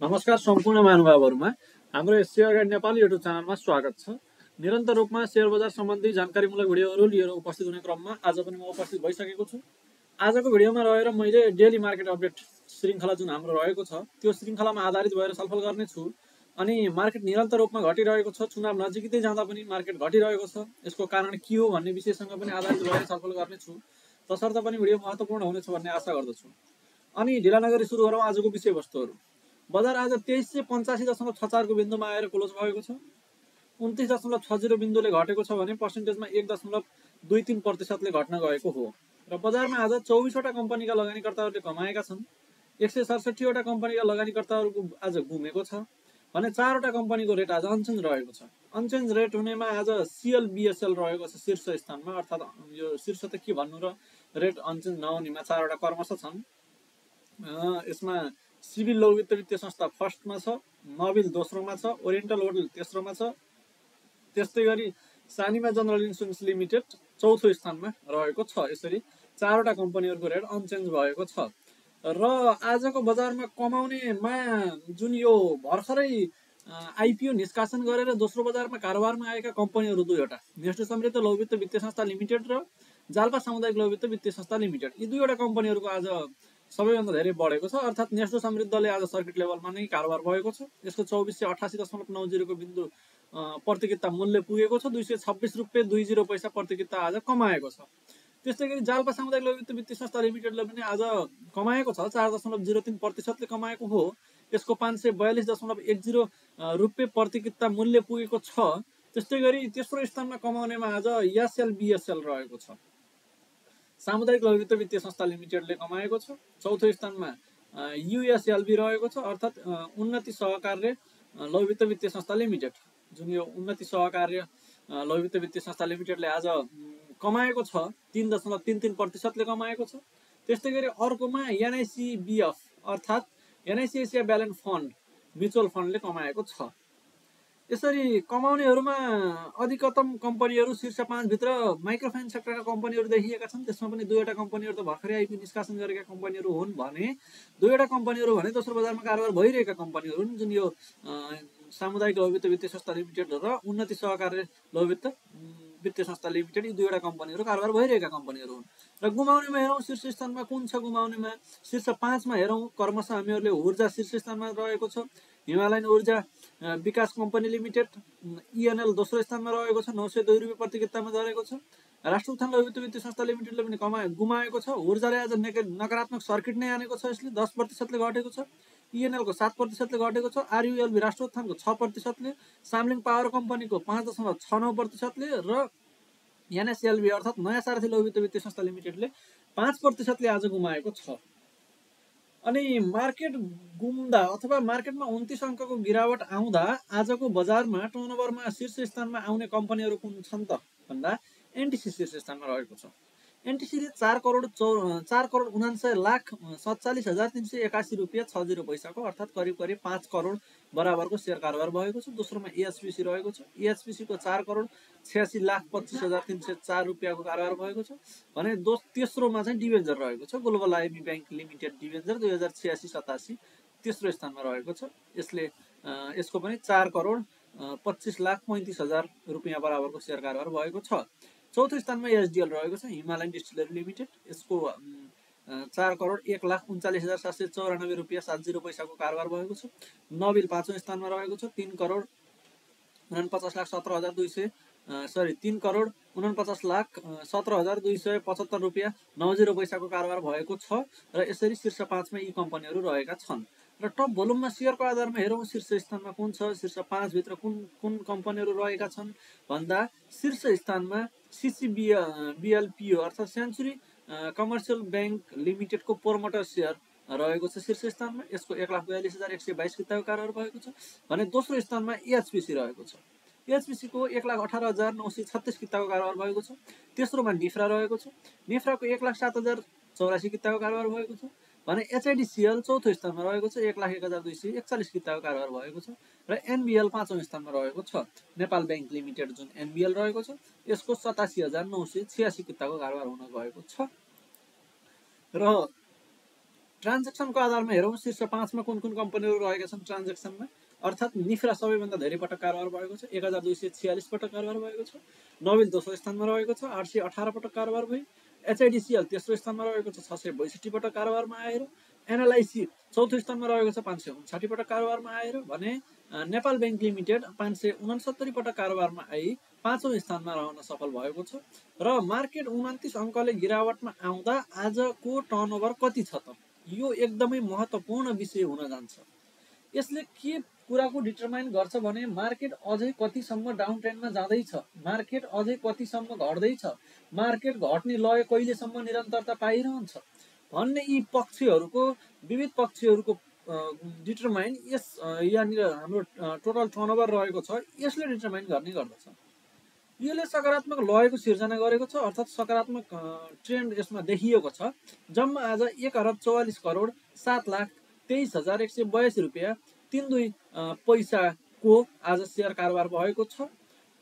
नमस्कार सम्पूर्ण महानुभावहरूमा। हाम्रो सेयर गाइड नेपाली युट्युब च्यानलमा स्वागत छ। निरन्तर रूपमा सेयर बजार सम्बन्धी जानकारीमूलक भिडियोहरू लिएर उपस्थित हुने क्रममा आज पनि म उपस्थित भइसकेको छु। आजको भिडियोमा रहेर मैले डेली मार्केट अपडेट श्रृङ्खला जुन हाम्रो रहेको छ त्यो श्रृङ्खलामा आधारित भएर छलफल गर्नेछु अनि मार्केट निरन्तर रूपमा घटिरहेको छ चुनाव नजिकै जाँदा पनि मार्केट घटिरहेको छ। यसको कारण के हो भन्ने विषयसँग पनि आधारित भएर छलफल गर्नेछु तसर्थ पनि भिडियो महत्त्वपूर्ण हुनेछ भन्ने आशा गर्दछु। अनि ढिला नगरी सुरु गरौँ आजको विषयवस्तुहरू। बजार आज तेइस सय पन्चासी दशमलव छ चारको बिन्दुमा आएर क्लोज भएको छ। उन्तिस दशमलव छ जिरो बिन्दुले घटेको छ भने पर्सेन्टेजमा एक दशमलव दुई तिन प्रतिशतले घट्न गएको हो। र बजारमा आज चौबिसवटा कम्पनीका लगानीकर्ताहरूले कमाएका छन्। एक सय सडसठीवटा कम्पनीका लगानीकर्ताहरूको आज घुमेको छ भने चारवटा कम्पनीको रेट आज अनचेन्ज रहेको छ। अनचेन्ज रेट हुनेमा आज सिएल बिएसएल रहेको छ शीर्ष स्थानमा अर्थात् यो शीर्ष त के भन्नु र? रेट अनचेन्ज नहुनेमा चारवटा कर्मश छन्। यसमा सिभिल वित्त वित्तीय संस्था फर्स्टमा छ नबिल दोस्रोमा छ ओरिएन्टल होटल तेस्रोमा छ। त्यस्तै गरी सानिमा जनरल इन्सुरेन्स लिमिटेड चौथो स्थानमा रहेको छ। यसरी चारवटा कम्पनीहरूको रेट अनचेन्ज भएको छ। र आजको बजारमा कमाउनेमा जुन यो भर्खरै आइपिओ निष्कासन गरेर दोस्रो बजारमा कारोबारमा आएका कम्पनीहरू दुईवटा। नेस्टो समृद्ध लघुवित्त वित्तीय संस्था लिमिटेड र जाल्पा सामुदायिक लघुवित्त वित्तीय संस्था लिमिटेड। यी दुईवटा कम्पनीहरूको आज सबैभन्दा धेरै बढेको छ। अर्थात् नेस्टो समृद्धले आज सर्किट लेभलमा नै कारोबार भएको छ। यसको चौबिस सय अठासी दशमलव नौ जिरोको बिन्दु प्रतिकिता मूल्य पुगेको छ। दुई सय छब्बिस रुपियाँ दुई जिरो पैसा प्रतिकिता आज कमाएको छ। त्यस्तै गरी जालपा सामुदायिक लघु वित्त वित्तीय संस्था लिमिटेडले पनि आज कमाएको छ। चार दशमलव जिरो तिन प्रतिशतले कमाएको हो। यसको पाँच सय बयालिस दशमलव एक जिरो रुपियाँ प्रतिकिता मूल्य पुगेको छ। त्यस्तै गरी तेस्रो स्थानमा कमाउनेमा आज एसएल बिएसएल रहेको छ। सामुदायिक लघुवित्त वित्तीय संस्था लिमिटेडले कमाएको छ। चौथो स्थानमा युएसएलबी रहेको छ अर्थात् उन्नति सहकार्य लघुवित्त वित्तीय संस्था लिमिटेड। जुन यो उन्नति सहकार्य लघुवित्त वित्तीय संस्था लिमिटेडले आज कमाएको छ तिन दशमलव तिन तिन प्रतिशतले कमाएको छ। त्यस्तै गरी अर्कोमा एनआइसिबिएफ अर्थात् NIC Asia balance fund mutual फन्डले कमाएको छ। यसरी कमाउनेहरूमा अधिकतम कम्पनीहरू शीर्ष पाँचभित्र माइक्रोफाइनेन्स सेक्टरका कम्पनीहरू देखिएका छन्। त्यसमा पनि दुईवटा कम्पनीहरू त भर्खरै आइपी निष्कासन गरेका कम्पनीहरू हुन् भने दुईवटा कम्पनीहरू भने दोस्रो बजारमा कारोबार भइरहेका कम्पनीहरू हुन् जुन यो सामुदायिक लघुवित्त वित्तीय संस्था लिमिटेड र उन्नति सहकार्य लघुवित्त वित्तीय संस्था लिमिटेड यी दुईवटा कम्पनीहरू कारोबार भइरहेका कम्पनीहरू हुन्। र गुमाउनेमा हेरौँ शीर्ष स्थानमा कुन छ गुमाउनेमा? शीर्ष पाँचमा हेरौँ कर्मश हामीहरूले ऊर्जा शीर्ष स्थानमा रहेको छ। हिमालयन ऊर्जा विकास कम्पनी लिमिटेड इएनएल दोस्रो स्थानमा रहेको छ नौ सय दुई रुपियाँ प्रति कितामा झरेको छ। राष्ट्र उत्थान लघुवित्त वित्तीय संस्था लिमिटेडले पनि कमा गुमाएको छ। ऊर्जाले आज नकारात्मक सर्किट नै आनेको छ यसले दस प्रतिशतले घटेको छ। इएनएलको सात प्रतिशतले घटेको छ। आरयुएलबी राष्ट्र उत्थानको छ प्रतिशतले सामलिङ पावर कम्पनीको पाँच दशमलव छ नौ प्रतिशतले र एनएसएलबी अर्थात् नयाँ सारथी लघुवित्त वित्तीय संस्था लिमिटेडले पाँच प्रतिशतले आज गुमाएको छ। अनि मार्केट गुम्दा अथवा मार्केटमा उन्तिस अङ्कको गिरावट आउँदा आजको बजारमा टर्नओभरमा शीर्ष स्थानमा आउने कम्पनीहरू कुन छन् त भन्दा एनटिसी शीर्ष स्थानमा रहेको छ। एनटिसीले चार करोड चौ चार करोड उनान्सय लाख सत्तालिस हजार तिन सय एकासी रुपियाँ छ जिरो पैसाको अर्थात् करिब करिब पाँच करोड बराबरको सेयर कारोबार भएको छ। दोस्रोमा एएचपिसी रहेको छ। एएचपिसीको चार करोड छ्यासी लाख पच्चिस हजार तिन सय चार रुपियाँको कारोबार भएको छ। भने दो तेस्रोमा चाहिँ डिभेन्जर रहेको छ। Global IB Bank Limited debenture दुई हजार छ्यासी सतासी तेस्रो स्थानमा रहेको छ। यसले यसको पनि चार करोड पच्चिस लाख पैँतिस हजार रुपियाँ बराबरको सेयर कारोबार भएको छ। चौथो स्थानमा एसडिएल रहेको छ। Himalayan Distillery Limited. यसको चार करोड एक लाख उन्चालिस हजार सात सय चौरानब्बे रुपियाँ सात जिरो पैसाको कारोबार भएको छ। नबिल पाँचौँ स्थानमा रहेको छ। तिन करोड उनापचास लाख सत्र हजार दुई सय सरी तिन करोड उनापचास लाख सत्र हजार दुई सय पचहत्तर रुपियाँ नौ जिरो पैसाको कारोबार भएको छ र यसरी शीर्ष पाँचमा यी कम्पनीहरू रहेका छन्। र टप भोल्युममा सेयरको आधारमा हेरौँ शीर्ष स्थानमा कुन छ शीर्ष पाँचभित्र कुन कुन कम्पनीहरू रहेका छन् भन्दा शीर्ष स्थानमा सिसिबिए बिएलपिओ अर्थात् सेन्चुरी कमर्सियल ब्याङ्क लिमिटेडको प्रोमोटर सेयर रहेको छ शीर्ष स्थानमा। यसको एक लाख बयालिस हजार एक सय बाइस किताको कारोबार भएको छ भने दोस्रो स्थानमा एचपिसी रहेको छ। एचपिसीको एक लाख अठार हजार नौ सय छत्तिस किताको कारोबार भएको छ। तेस्रोमा निफ्रा रहेको छ। निफ्राको एक लाख सात हजार चौरासी किताको कारोबार भएको छ। भने एचआइडिसिएल चौथो स्थानमा रहेको छ एक लाख एक हजार दुई सय एकचालिस किताको कारोबार भएको छ र एनबिएल पाँचौँ स्थानमा रहेको छ। नेपाल ब्याङ्क लिमिटेड जुन एनबिएल रहेको छ यसको सतासी हजार नौ सय छ्यासी किताको कारोबार हुन गएको छ। र ट्रान्जेक्सनको आधारमा हेरौँ शीर्ष पाँचमा कुन कुन कम्पनीहरू रहेका छन् ट्रान्जेक्सनमा? अर्थात् निफ्रा सबैभन्दा धेरै पटक कारोबार भएको छ एक हजार दुई सय छ्यालिस पटक कारोबार भएको छ नोबेल दोस्रो स्थानमा रहेको छ आठ सय अठार पटक कारोबार भयो। एचआइडिसिएल तेस्रो स्थानमा रहेको छ छ सय बैसठी पटक कारोबारमा आएर एनएलआइसी चौथो स्थानमा रहेको छ पाँच सय उन्साठी पटक कारोबारमा आएर भने नेपाल ब्याङ्क लिमिटेड पाँच सय उनसत्तरी पटक कारोबारमा आई पाँचौँ स्थानमा रहन सफल भएको छ र मार्केट उन्तिस अङ्कले गिरावटमा आउँदा आजको टर्नओभर कति छ त? यो एकदमै महत्त्वपूर्ण विषय हुन जान्छ। यसले के कुराको डिटरमाइन गर्छ भने मार्केट अझै कतिसम्म डाउन ट्रेन्डमा जाँदैछ। मार्केट अझै कतिसम्म घट्दैछ। मार्केट घट्ने लय कहिलेसम्म निरन्तरता पाइरहन्छ। भन्ने यी पक्षहरूको विविध पक्षहरूको डिटरमाइन यस यहाँनिर हाम्रो टोटल टर्नओभर रहेको छ। यसले डिटरमाइन गर्ने गर्दछ। यसले सकारात्मक लयको सिर्जना गरेको छ अर्थात् सकारात्मक ट्रेन्ड यसमा देखिएको छ। जम्मा आज एक अरब चौवालिस करोड सात लाख तेइस हजार एक सय बयासी रुपियाँ तिन दुई पैसाको आज सेयर कारोबार भएको छ।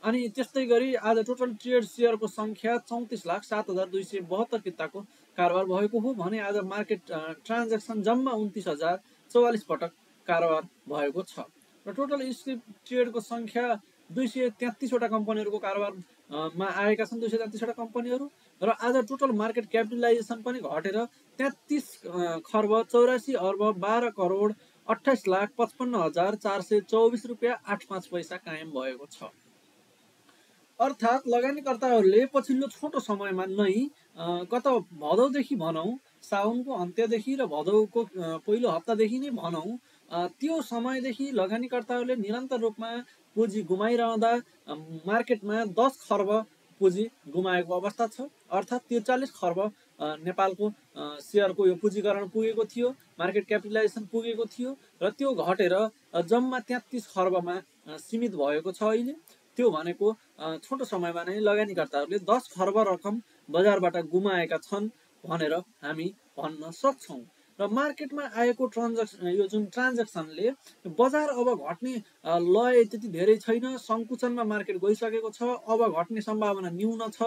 अनि त्यस्तै गरी आज टोटल ट्रेड सेयरको सङ्ख्या चौतिस लाख सात हजार दुई सय बहत्तर किताको कारोबार भएको हो भने आज मार्केट ट्रान्जेक्सन जम्मा उन्तिस हजार चौवालिस पटक कारोबार भएको छ। र टोटल स्क्रिप ट्रेडको सङ्ख्या दुई सय तेत्तिसवटा कम्पनीहरूको कारोबारमा आएका छन् दुई सय तेत्तिसवटा कम्पनीहरू। र आज टोटल मार्केट क्यापिटलाइजेसन पनि घटेर तेत्तिस खर्ब चौरासी अर्ब बाह्र करोड अठाइस लाख पचपन्न हजार चार सय चौबिस रुपियाँ आठ पाँच पैसा कायम भएको छ। अर्थात् लगानीकर्ताहरूले पछिल्लो छोटो समयमा नै गत भदौदेखि भनौँ साउनको अन्त्यदेखि र भदौको पहिलो हप्तादेखि नै भनौँ त्यो समयदेखि लगानीकर्ताहरूले निरन्तर रूपमा पुँजी गुमाइरहँदा मार्केटमा दस खर्ब पुँजी गुमाएको अवस्था छ। अर्थात् त्रिचालिस खर्ब नेपालको सेयरको यो पुँजीकरण पुगेको थियो मार्केट क्यापिटलाइजेसन पुगेको थियो र त्यो घटेर जम्मा तेत्तिस खर्बमा सीमित भएको छ अहिले। त्यो भनेको छोटो समयमा नै लगानीकर्ताहरूले दस खर्ब रकम बजारबाट गुमाएका छन् भनेर हामी भन्न सक्छौँ। र मार्केटमा आएको ट्रान्जेक्सन यो जुन ट्रान्जेक्सनले बजार अब घट्ने लय त्यति धेरै छैन। सङ्कुचनमा मार्केट गइसकेको छ। अब घट्ने सम्भावना न्यून छ।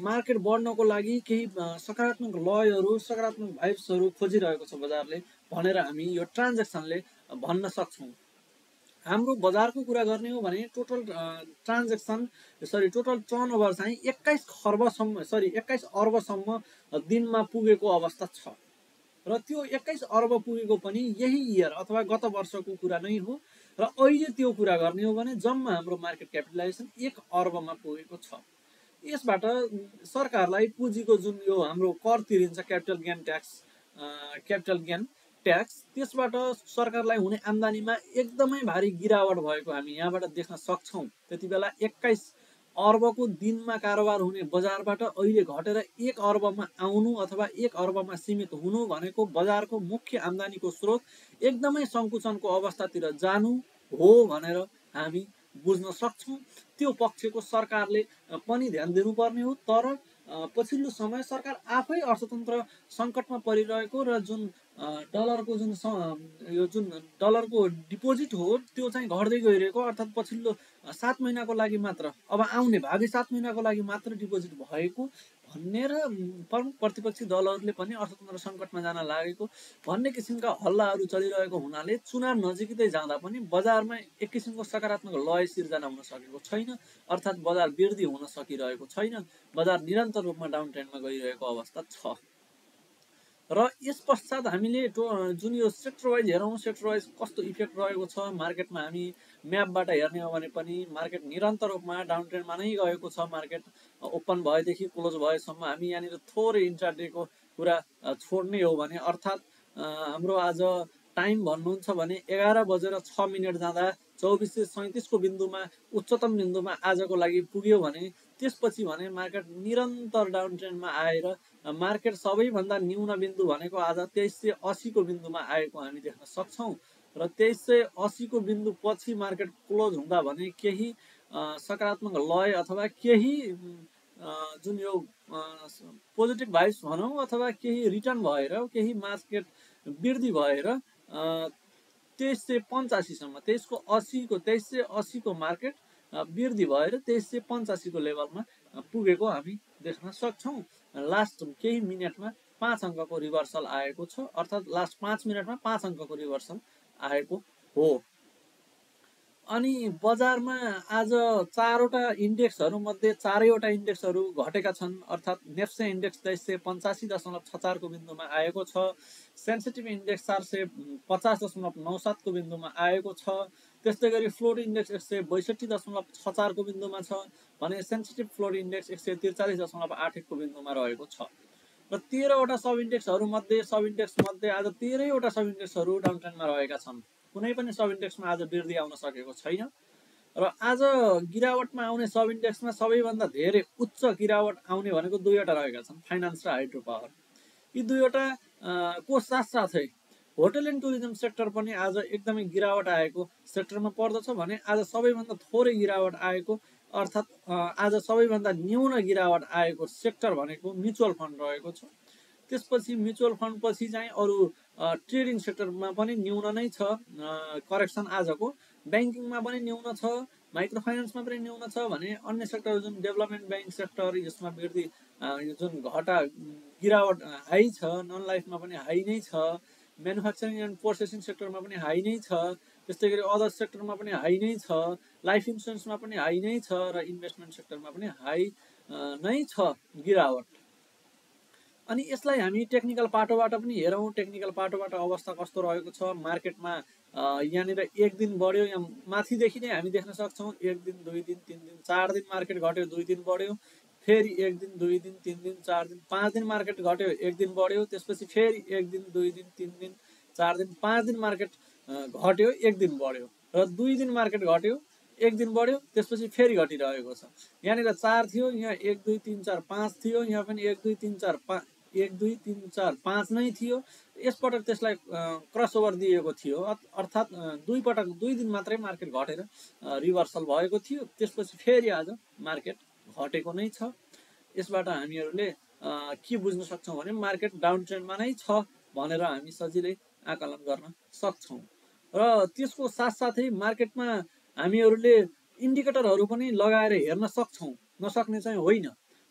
मार्केट बढ्नको लागि केही सकारात्मक लयहरू सकारात्मक भाइब्सहरू खोजिरहेको छ बजारले भनेर हामी यो ट्रान्जेक्सनले भन्न सक्छौँ। हाम्रो बजारको कुरा गर्ने हो भने total transaction sorry total turnover चाहिँ एक्काइस खर्बसम्म सरी एक्काइस अर्बसम्म दिनमा पुगेको अवस्था छ। र त्यो एक्काइस अर्ब पुगेको पनि यही इयर अथवा गत वर्षको कुरा नै हो र अहिले त्यो कुरा गर्ने हो भने जम्मा हाम्रो मार्केट क्यापिटलाइजेसन एक अर्बमा पुगेको छ। यसबाट सरकारलाई पुँजीको जुन यो हाम्रो कर तिरिन्छ capital gain tax capital gain tax त्यसबाट सरकारलाई हुने आम्दानीमा एकदमै भारी गिरावट भएको हामी यहाँबाट देख्न सक्छौँ। त्यति बेला एक्काइस अर्बको दिनमा कारोबार हुने बजारबाट अहिले घटेर एक अर्बमा आउनु अथवा एक अर्बमा सीमित हुनु भनेको बजारको मुख्य आम्दानीको स्रोत एकदमै सङ्कुचनको अवस्थातिर जानु हो भनेर हामी बुझ्न सक्छौँ। त्यो पक्षको सरकारले पनि ध्यान दिनुपर्ने हो। तर पछिल्लो समय सरकार आफै अर्थतन्त्र सङ्कटमा परिरहेको र जुन डलरको जुन यो जुन डलरको डिपोजिट हो त्यो चाहिँ घट्दै गइरहेको। अर्थात् पछिल्लो सात महिनाको लागि मात्र। अब आउने भावी सात महिनाको लागि मात्र डिपोजिट भएको भन्ने र प्रमुख प्रतिपक्षी दलहरूले पनि अर्थतन्त्र सङ्कटमा जान लागेको भन्ने किसिमका हल्लाहरू चलिरहेको हुनाले चुनाव नजिकै जाँदा पनि बजारमा एक किसिमको सकारात्मक लय सिर्जना हुन सकेको छैन। अर्थात् बजार वृद्धि हुन सकिरहेको छैन। बजार निरन्तर रूपमा डाउन ट्रेन्डमा गइरहेको अवस्था छ। र यस पश्चात हामीले जुन यो सेक्टर वाइज हेरौँ सेक्टर वाइज कस्तो इफेक्ट रहेको छ मार्केटमा हामी म्यापबाट हेर्ने हो भने पनि मार्केट निरन्तर रूपमा डाउन ट्रेन्डमा नै गएको छ। मार्केट ओपन भएदेखि क्लोज भएसम्म हामी यहाँनिर थोरै इन्ट्राडेको कुरा छोड्ने हो भने अर्थात् हाम्रो आज टाइम भन्नुहुन्छ भने एघार बजेर छ मिनट जाँदा चौबिस सय सैँतिसको बिन्दुमा उच्चतम बिन्दुमा आजको लागि पुग्यो भने त्यसपछि भने मार्केट निरन्तर डाउन ट्रेन्डमा आएर मार्केट सबैभन्दा न्यून बिन्दु भनेको आज तेइस सय असीको बिन्दुमा आएको हामी देख्न सक्छौँ। र तेइस सय असीको बिन्दु पछि मार्केट क्लोज हुँदा भने केही सकारात्मक लय अथवा केही जुन यो पोजिटिभ भाइब्स भनौँ अथवा केही रिटर्न भएर केही मार्केट वृद्धि भएर तेइस सय पन्चासीसम्म तेइसको असीको तेइस सय असीको मार्केट वृद्धि भएर तेइस सय पन्चासीको लेभलमा पुगेको हामी देख्न सक्छौँ। लास्ट केही मिनटमा पाँच अङ्कको रिभर्सल आएको छ अर्थात् लास्ट पाँच मिनटमा पाँच अङ्कको रिभर्सल आएको हो। अनि बजारमा आज चारवटा इन्डेक्सहरू मध्ये चारैवटा इन्डेक्सहरू घटेका छन् अर्थात् नेप्से इन्डेक्स तेइस सय पन्चासी दशमलव छ चारको बिन्दुमा आएको छ सेन्सिटिभ इन्डेक्स चार सय पचास दशमलव नौ सातको बिन्दुमा आएको छ त्यस्तै गरी फ्लोर इन्डेक्स एक सय बैसठी दशमलव छ चारको बिन्दुमा छ भने सेन्सिटिभ फ्लोर इन्डेक्स एक सय त्रिचालिस दशमलव आठ एकको बिन्दुमा रहेको छ। र तेह्रवटा सब इन्डेक्सहरू मध्ये सब इन्डेक्स मध्ये आज तेह्रैवटा सब इन्डेक्सहरू डाउन ट्रेन्डमा रहेका छन्। कुनै पनि सब इन्डेक्समा आज वृद्धि आउन सकेको छैन। र आज गिरावटमा आउने सब इन्डेक्समा सबैभन्दा धेरै उच्च गिरावट आउने भनेको दुईवटा रहेका छन् फाइनेन्स र हाइड्रो पावर। यी दुईवटा को साथसाथै होटल एन्ड टुरिज्म सेक्टर पनि आज एकदमै गिरावट आएको सेक्टरमा पर्दछ भने आज सबैभन्दा थोरै गिरावट आएको अर्थात् आज सबैभन्दा न्यून गिरावट आएको सेक्टर भनेको म्युचुअल फन्ड रहेको छ। त्यसपछि म्युचुअल फन्ड पछि चाहिँ अरू ट्रेडिङ सेक्टरमा पनि न्यून नै छ करेक्सन आजको। ब्याङ्किङमा पनि न्यून छ माइक्रो फाइनेन्समा पनि न्यून छ भने अन्य सेक्टर जुन डेभलपमेन्ट ब्याङ्क सेक्टर यसमा वृद्धि जुन घटा गिरावट हाई छ नन लाइफमा पनि हाई नै छ। म्यानुफ्याक्चरिङ एन्ड प्रोसेसिङ सेक्टरमा पनि हाई नै छ त्यस्तै गरी अदर सेक्टरमा पनि हाई नै छ लाइफ इन्सुरेन्समा पनि हाई नै छ र इन्भेस्टमेन्ट सेक्टरमा पनि हाई नै छ गिरावट। अनि यसलाई हामी टेक्निकल पाटोबाट पनि हेरौँ टेक्निकल पाटोबाट अवस्था कस्तो रहेको छ मार्केटमा यहाँनिर एक दिन बढ्यो यहाँ माथिदेखि नै हामी देख्न सक्छौँ एक दिन दुई दिन तिन दिन चार दिन मार्केट घट्यो दुई दिन बढ्यो। फेरि एक दिन दुई दिन तिन दिन चार दिन पाँच दिन मार्केट घट्यो एक दिन बढ्यो त्यसपछि फेरि एक दिन दुई दिन तिन दिन चार दिन पाँच दिन मार्केट घट्यो एक दिन बढ्यो। र दुई दिन मार्केट घट्यो एक दिन बढ्यो त्यसपछि फेरि घटिरहेको छ। यहाँनिर चार थियो यहाँ एक दुई तिन चार पाँच थियो यहाँ पनि एक दुई तिन चार पाँच एक दुई तिन चार पाँच नै थियो। यसपटक त्यसलाई क्रस ओभर दिएको थियो अर्थात् दुई पटक दुई दिन मात्रै मार्केट घटेर रिभर्सल भएको थियो। त्यसपछि फेरि आज मार्केट घटेको नै छ। यसबाट हामीहरूले के बुझ्न सक्छौँ भने मार्केट डाउन ट्रेन्डमा नै छ भनेर हामी सजिलै आकलन गर्न सक्छौँ। र त्यसको साथसाथै मार्केटमा हामीहरूले इन्डिकेटरहरू पनि लगाएर हेर्न सक्छौँ नसक्ने चाहिँ होइन।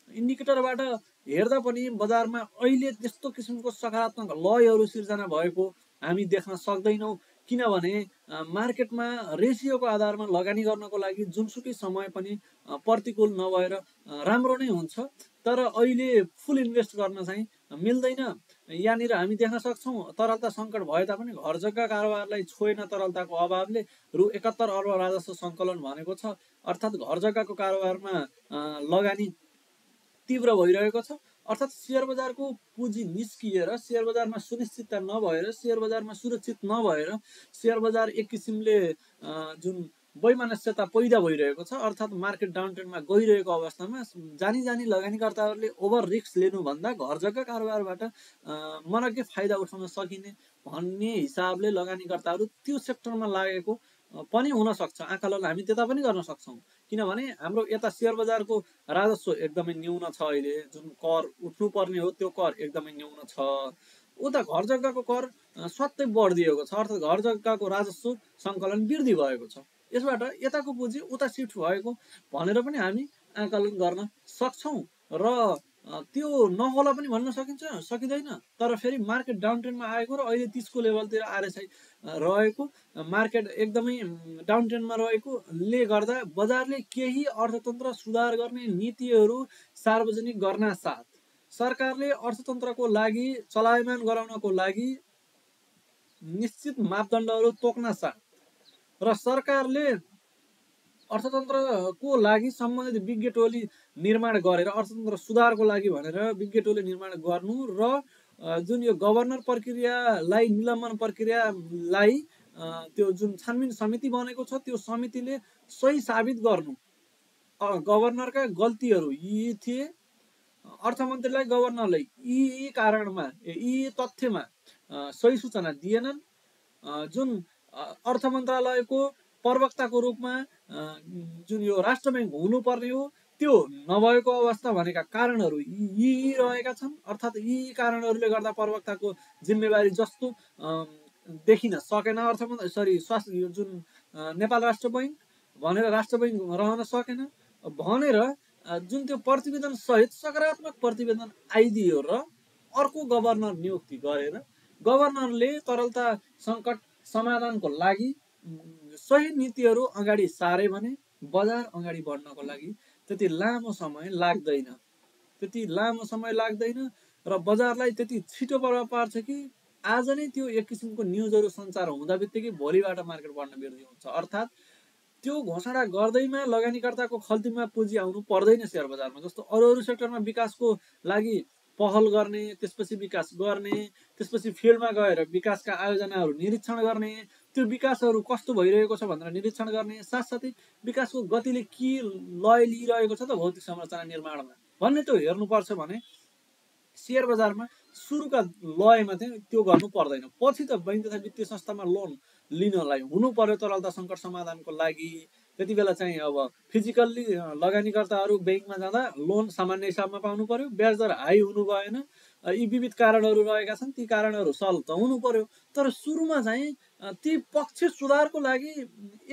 इन्डिकेटरबाट हेर्दा पनि बजारमा अहिले त्यस्तो किसिमको सकारात्मक लयहरू सिर्जना भएको हामी देख्न सक्दैनौँ। किनभने मार्केटमा रेसियोको आधारमा लगानी गर्नको लागि जुनसुकै समय पनि प्रतिकूल नभएर राम्रो नै हुन्छ। तर अहिले फुल इन्भेस्ट गर्न चाहिँ मिल्दैन। यहाँनिर हामी देख्न सक्छौँ तरलता सङ्कट भए तापनि घर जग्गा कारोबारलाई छोएन तरलताको अभावले रु एकात्तर अर्ब राजस्व सङ्कलन भनेको छ। अर्थात् घर जग्गाको कारोबारमा लगानी तीव्र भइरहेको छ। अर्थात् सेयर बजारको पुँजी निस्किएर सेयर बजारमा सुनिश्चितता नभएर सेयर बजारमा सुरक्षित नभएर सेयर बजार एक किसिमले जुन वैमनस्यता पैदा भइरहेको छ अर्थात् मार्केट डाउन ट्रेन्डमा गइरहेको अवस्थामा जानी जानी लगानीकर्ताहरूले ओभर रिक्स लिनुभन्दा घर जग्गा कारोबारबाट मनग्य फाइदा उठाउन सकिने भन्ने हिसाबले लगानीकर्ताहरू त्यो सेक्टरमा लागेको पनि हुनसक्छ आकलन हामी त्यता पनि गर्न सक्छौँ। किनभने हाम्रो यता सेयर बजारको राजस्व एकदमै न्यून छ अहिले। जुन कर उठ्नुपर्ने हो त्यो कर एकदमै न्यून छ। उता घर जग्गाको कर स्वात्तै बढिदिएको छ। अर्थात् घर जग्गाको राजस्व सङ्कलन वृद्धि भएको छ। यसबाट यताको पुँजी उता सिफ्ट भएको भनेर पनि हामी आकलन गर्न सक्छौँ। र त्यो नहोला पनि भन्न सकिन्छ सकिँदैन। तर फेरि मार्केट डाउन ट्रेन्डमा आएको र अहिले तिसको लेभलतिर आरएसआई रहेको। मार्केट एकदमै डाउन ट्रेन्डमा रहेकोले गर्दा बजारले केही अर्थतन्त्र सुधार गर्ने नीतिहरू सार्वजनिक गर्न साथ। सरकारले अर्थतन्त्रको लागि चलायमान गराउनको लागि निश्चित मापदण्डहरू तोक्न साथ। र सरकारले अर्थतन्त्रको लागि सम्बन्धित विज्ञ टोली निर्माण गरेर अर्थतन्त्र सुधारको लागि भनेर विज्ञ टोली निर्माण गर्नु र जुन यो गभर्नर प्रक्रियालाई निलम्बन प्रक्रियालाई त्यो जुन छानबिन समिति बनेको छ त्यो समितिले सही साबित गर्नु। गभर्नरका गल्तीहरू यी थिए। अर्थमन्त्रीलाई गभर्नरले यी यी कारणमा यी तथ्यमा सही सूचना दिएनन्। जुन अर्थ मन्त्रालयको प्रवक्ताको रूपमा जुन यो राष्ट्र ब्याङ्क हुनुपर्ने हो त्यो नभएको अवस्था भनेका कारणहरू यी रहेका छन्। अर्थात् यी कारणहरूले गर्दा प्रवक्ताको जिम्मेवारी जस्तो देखिन सकेन अर्थ सरी स्वास्थ्य जुन नेपाल राष्ट्र बैङ्क भनेर राष्ट्र बैङ्क रहन सकेन भनेर जुन त्यो प्रतिवेदन सहित सकारात्मक प्रतिवेदन आइदियो र अर्को गभर्नर नियुक्ति गरेर गभर्नरले तरलता सङ्कट समाधानको लागि सही नीतिहरू अगाडि सारे भने बजार अगाडि बढ्नको लागि त्यति लामो समय लाग्दैन। त्यति लामो समय लाग्दैन र बजारलाई त्यति छिटो प्रभाव पार्छ कि आज नै त्यो एक किसिमको न्युजहरू सञ्चार हुँदा बित्तिकै भोलिबाट मार्केट बढ्न वृद्धि हुन्छ। अर्थात् त्यो घोषणा गर्दैमा लगानीकर्ताको खल्तीमा पुँजी आउनु पर्दैन सेयर बजारमा। जस्तो अरू अरू सेक्टरमा विकासको लागि पहल गर्ने त्यसपछि विकास गर्ने त्यसपछि फिल्डमा गएर विकासका आयोजनाहरू निरीक्षण गर्ने त्यो विकासहरू कस्तो भइरहेको छ भनेर निरीक्षण गर्ने साथसाथै विकासको गतिले के लय लिइरहेको छ त भौतिक संरचना निर्माणमा? भन्ने त्यो हेर्नुपर्छ भने सेयर बजारमा सुरुका लयमा चाहिँ त्यो गर्नु पर्दैन। पछि त बैङ्क तथा वित्तीय संस्थामा लोन लिनलाई हुनु पर्यो तरलता सङ्कट समाधानको लागि। त्यति बेला चाहिँ अब फिजिकल्ली लगानीकर्ताहरू ब्याङ्कमा जाँदा लोन सामान्य हिसाबमा पाउनु पर्यो। ब्याज दर हाई हुनु भएन। यी विविध कारणहरू रहेका छन् ती कारणहरू सल्भ त हुनु पर्यो। तर सुरुमा चाहिँ ती पक्ष सुधारको लागि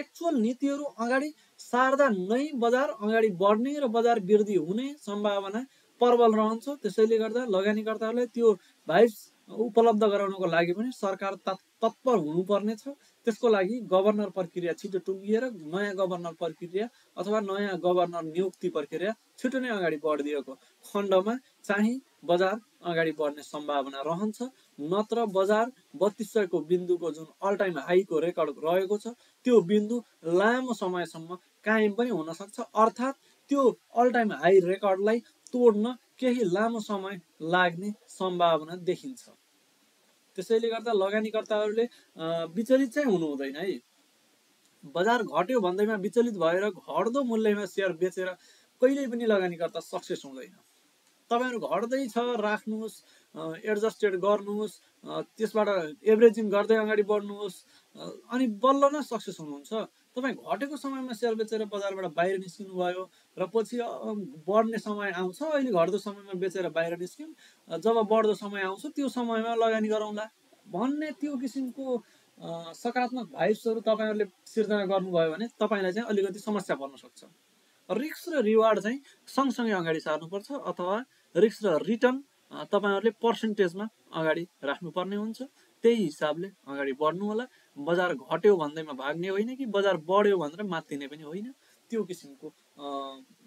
एक्चुअल नीतिहरू अगाडि सार्दा नै बजार अगाडि बढ्ने र बजार वृद्धि हुने सम्भावना प्रबल रहन्छ। त्यसैले गर्दा लगानीकर्ताहरूले त्यो भाइब्स उपलब्ध गराउनको लागि पनि सरकार तत्- तत्पर हुनुपर्ने छ। त्यसको लागि गभर्नर प्रक्रिया छिटो टुङ्गिएर नयाँ गभर्नर प्रक्रिया अथवा नयाँ गभर्नर नियुक्ति प्रक्रिया छिटो नै अगाडि बढिदिएको खण्डमा चाहिँ बजार अगाडि बढ्ने सम्भावना रहन्छ। नत्र बजार बत्तिस सयको बिन्दुको जुन अल टाइम हाईको रेकर्ड रहेको छ त्यो बिन्दु लामो समयसम्म कायम पनि हुन सक्छ। अर्थात् त्यो अल टाइम हाई रेकर्डलाई तोड्न केही लामो समय लाग्ने सम्भावना देखिन्छ। त्यसैले गर्दा लगानीकर्ताहरूले विचलित चाहिँ हुनु हुँदैन है। बजार घट्यो भन्दैमा विचलित भएर घट्दो मूल्यमा सेयर बेचेर कहिल्यै पनि लगानीकर्ता सक्सेस हुँदैन। तपाईँहरू घट्दैछ राख्नुहोस् एडजस्टेड गर्नुहोस् त्यसबाट एभरेजिङ गर्दै अगाडि बढ्नुहोस् अनि बल्ल न सक्सेस हुनुहुन्छ। तपाईँ घटेको समयमा सेयर बेचेर बजारबाट बाहिर निस्किनु भयो र पछि बढ्ने समय आउँछ अहिले घट्दो समयमा बेचेर बाहिर निस्क्यौँ जब बढ्दो समय आउँछ त्यो समयमा लगानी गरौँला। भन्ने त्यो किसिमको सकारात्मक भाइब्सहरू तपाईँहरूले सिर्जना गर्नुभयो भने तपाईँलाई चाहिँ अलिकति समस्या पर्न सक्छ। रिक्स र रिवार्ड चाहिँ सँगसँगै अगाडि सार्नुपर्छ अथवा रिक्स र रिटर्न तपाईँहरूले पर्सेन्टेजमा अगाडि राख्नुपर्ने हुन्छ। त्यही हिसाबले अगाडि बढ्नु होला बजार घट्यो भन्दैमा भाग्ने होइन कि बजार बढ्यो भनेर मात्तिने पनि होइन। त्यो किसिमको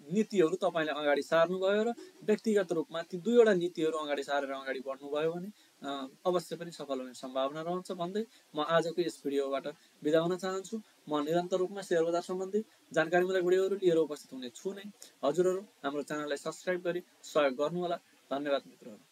नीतिहरू तपाईँले अगाडि सार्नुभयो र व्यक्तिगत रूपमा ती दुईवटा नीतिहरू अगाडि सारेर अगाडि बढ्नुभयो भने अवश्य पनि सफल हुने सम्भावना रहन्छ भन्दै म आजको यस भिडियोबाट बिदा हुन चाहन्छु। म निरन्तर रूपमा सेयर बजार सम्बन्धी जानकारीमूलक भिडियोहरू लिएर उपस्थित हुने छु नै। हजुरहरू हाम्रो च्यानललाई सब्सक्राइब गरी सहयोग गर्नुहोला। धन्यवाद मित्रहरू।